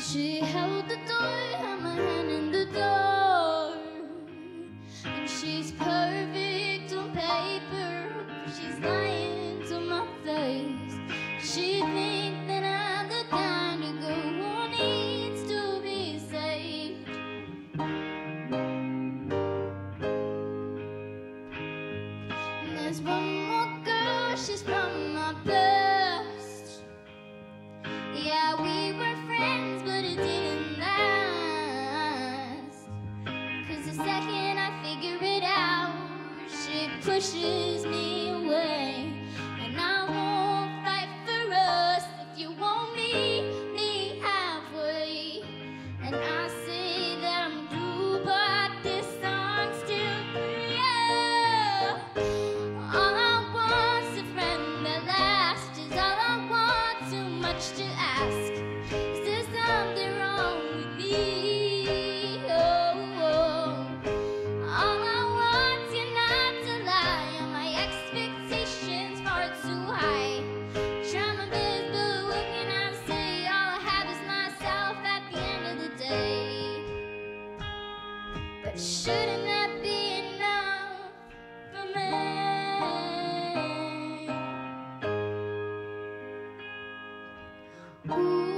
She held the door had my hand in the door. And she's perfect on paper. She's lying to my face. She thinks that I'm the kind of girl who needs to be saved. And there's one more girl, she's from my bed. pushes me away. Mm-hmm.